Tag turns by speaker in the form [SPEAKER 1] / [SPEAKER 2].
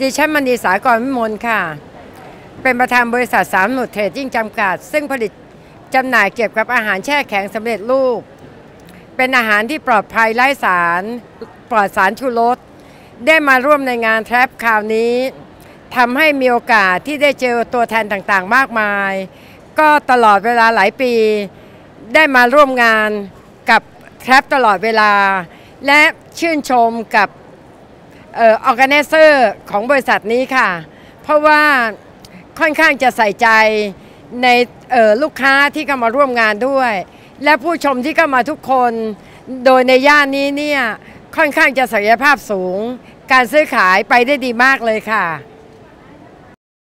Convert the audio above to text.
[SPEAKER 1] ดิฉันมณีสากรวิมลค่ะ เป็นประธานบริษัทสามหนุดเทรดดิ้งจำกัด ซึ่งผลิตจำหน่ายเกี่ยวกับอาหารแช่แข็งสำเร็จรูป เป็นอาหารที่ปลอดภัยไร้สาร ปลอดสารชูรสได้มาร่วมในงานแทรปคราวนี้ทำให้มีโอกาสที่ได้เจอตัวแทนต่างๆ มากมาย ก็ตลอดเวลาหลายปี ได้มาร่วมงานกับแทรปตลอดเวลา และชื่นชมกับ ออแกเนเซอร์ของบริษัทนี้ค่ะ เพราะว่าค่อนข้างจะใส่ใจในลูกค้าที่เข้ามาร่วมงานด้วย และผู้ชมที่เข้ามาทุกคน โดยในย่านนี้เนี่ยค่อนข้างจะศักยภาพสูง การซื้อขายไปได้ดีมากเลยค่ะ